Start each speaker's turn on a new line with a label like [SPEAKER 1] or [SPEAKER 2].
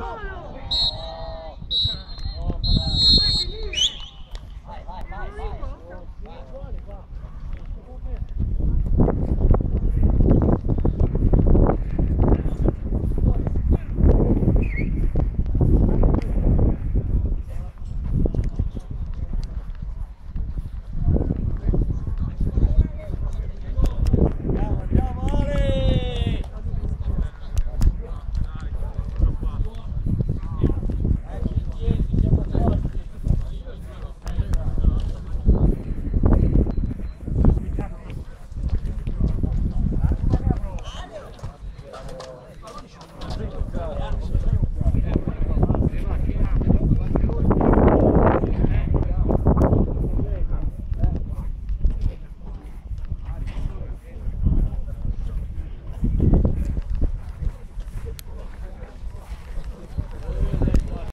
[SPEAKER 1] 够吗